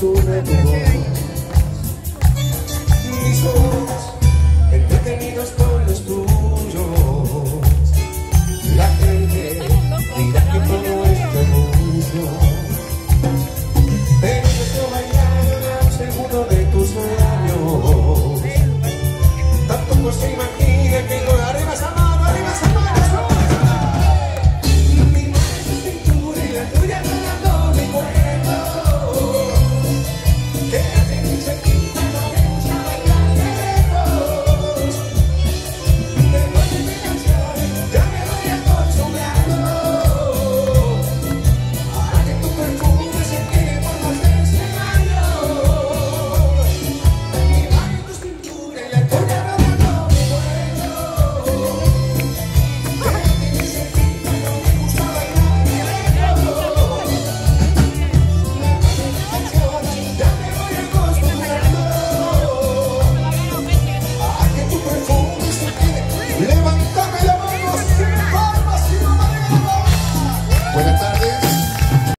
sube tu voz. Dice